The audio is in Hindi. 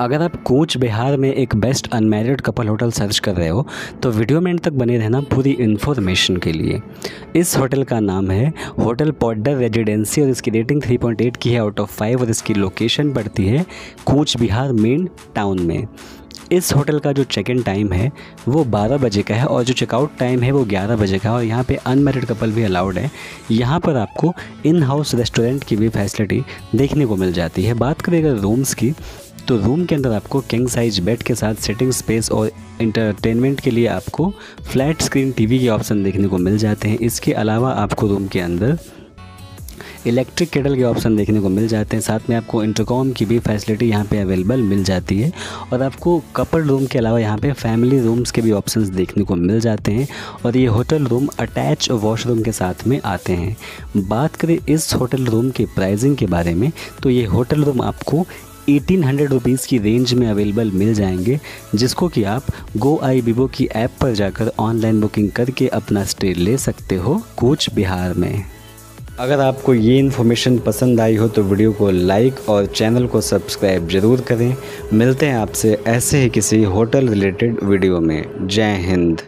अगर आप कोच बिहार में एक best unmarried couple hotel search कर रहे हो तो वीडियो में तक बने रहना पूरी इन्फॉर्मेशन के लिए। इस होटल का नाम है होटल पॉडर रेजिडेंसी और इसकी रेटिंग 3.8 की है आउट ऑफ़ फाइव और इसकी लोकेशन पड़ती है कोच बिहार मेन टाउन में। इस होटल का जो चेक इन टाइम है, वो 12 बजे का है और जो चेकआउट टाइम है, वो 11 बजे का है और यहाँ पे अनमेरिड कपल भी अलाउड है। यहाँ पर आपको इन हाउस रेस्टोरेंट की भी फैसिलिटी देखने को मिल जाती है। बात करें अगर रूम्स की तो रूम के अंदर आपको किंग साइज़ बेड के साथ सिटिंग स्पेस और इंटरटेनमेंट के लिए आपको फ्लैट स्क्रीन टीवी के ऑप्शन देखने को मिल जाते हैं। इसके अलावा आपको रूम के अंदर इलेक्ट्रिक केटल के ऑप्शन देखने को मिल जाते हैं। साथ में आपको इंटरकॉम की भी फैसिलिटी यहाँ पे अवेलेबल मिल जाती है। और आपको कपल रूम के अलावा यहाँ पे फैमिली रूम्स के भी ऑप्शंस देखने को मिल जाते हैं। और ये होटल रूम अटैच वॉशरूम के साथ में आते हैं। बात करें इस होटल रूम के प्राइसिंग के बारे में तो ये होटल रूम आपको एटीन हंड्रेड रुपीज़ की रेंज में अवेलेबल मिल जाएँगे, जिसको कि आप गो आई विवो की ऐप पर जाकर ऑनलाइन बुकिंग करके अपना स्टे ले सकते हो कोच बिहार में। अगर आपको ये इन्फॉर्मेशन पसंद आई हो तो वीडियो को लाइक और चैनल को सब्सक्राइब ज़रूर करें। मिलते हैं आपसे ऐसे ही किसी होटल रिलेटेड वीडियो में। जय हिंद।